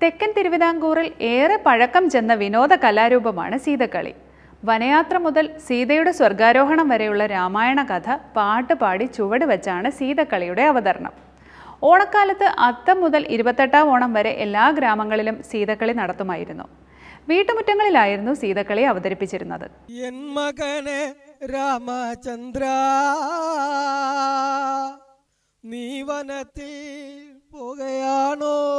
തെക്കൻ തിരുവിതാംകൂറിൽ ഏറെ പഴക്കം ചെന്ന വിനോദ കലാരൂപമാണ് സീതക്കളി വനയാത്ര മുതൽ സീതയുടെ സ്വർഗാരോഹണം വരെയുള്ള രാമായണ കഥ പാട്ടുപാടി ചുവട് വെച്ചാണ് സീതക്കളിയുടെ അവതരണം. ഓണക്കാലത്ത് അത്തം മുതൽ ഇരുപത്തെട്ടാം ഓണം വരെ എല്ലാ ഗ്രാമങ്ങളിലും സീതക്കളി നടത്തുമായിരുന്നു. വീട്ടുമുറ്റങ്ങളിലായിരുന്നു സീതക്കളി അവതരിപ്പിച്ചിരുന്നത്. രാമചന്ദ്ര. നീ വനത്തിൽ പോകയാണോ?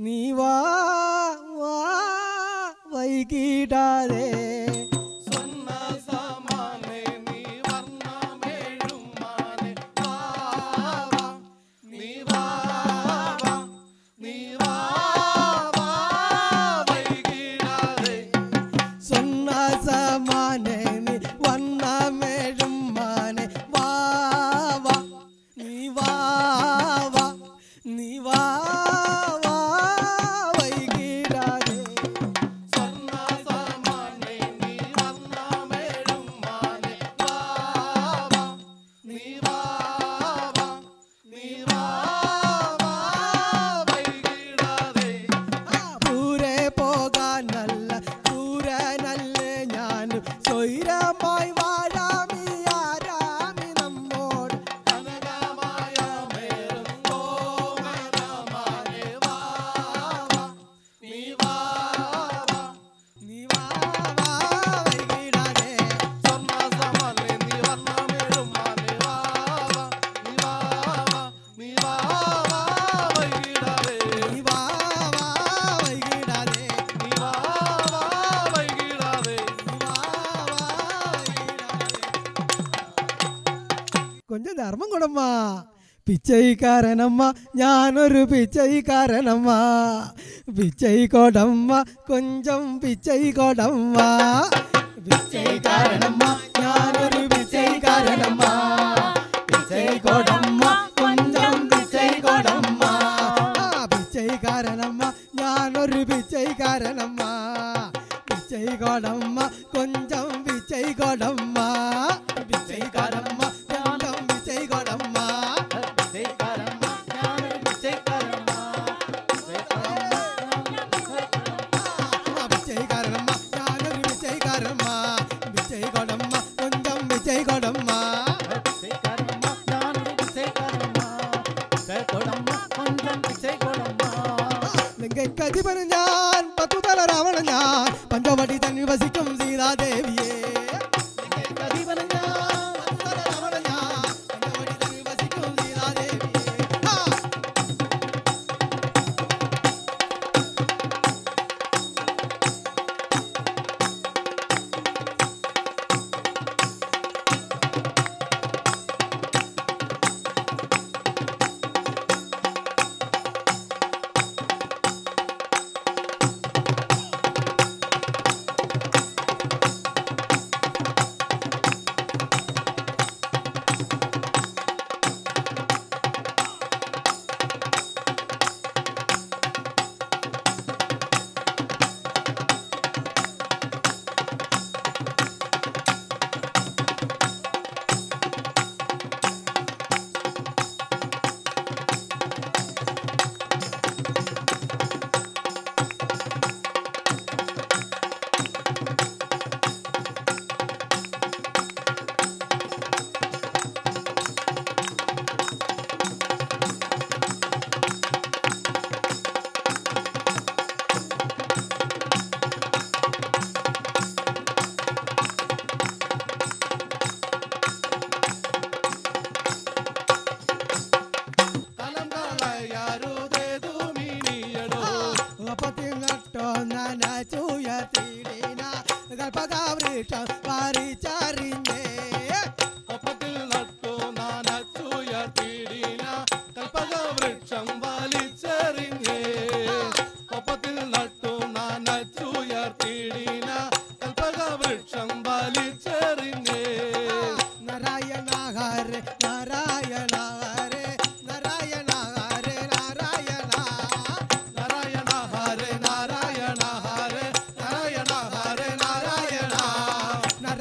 你娃娃为给他的。ಬಾಬಾ പിച്ചൈക്കാരനമ്മ ഞാനൊരു പിച്ചൈക്കാരനമ്മ പിച്ചൈക്കോടമ്മ കൊഞ്ചം പിച്ചൈക്കോടമ്മ പിച്ചൈക്കാരനമ്മ ഞാനൊരു പിച്ചൈക്കാരനമ്മ പിച്ചൈക്കോടമ്മ കൊഞ്ചം പിച്ചൈക്കോടമ്മ പിച്ചൈക്കാരനമ്മ ഞാനൊരു പിച്ചൈക്കാരനമ്മ പിച്ചൈക്കോടമ്മ കൊഞ്ചം പിച്ചൈക്കോടമ്മ അധിപന് ഞാൻ പത്തു തല രാവണ ഞാൻ. പഞ്ചവടി തന്നെ വസിക്കും സീതാദേവി.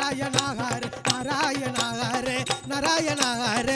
நாராயணாகாரே நாராயணாகாரே நாராயணாகாரே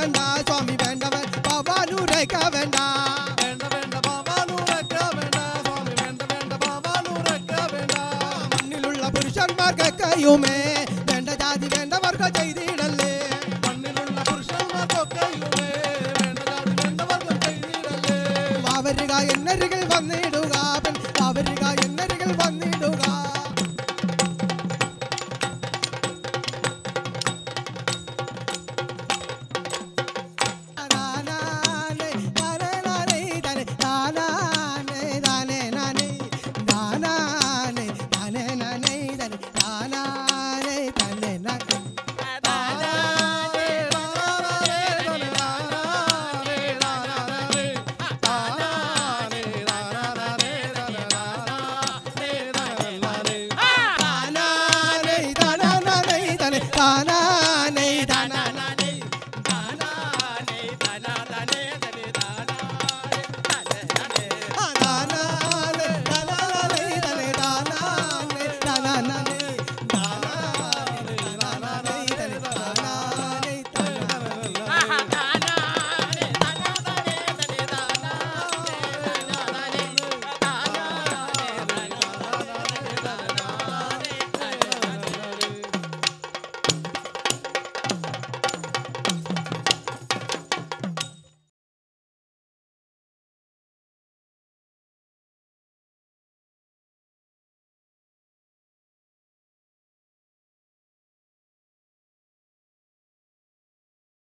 ഇതാ എന്നരികിൽ വന്നിടും. na that na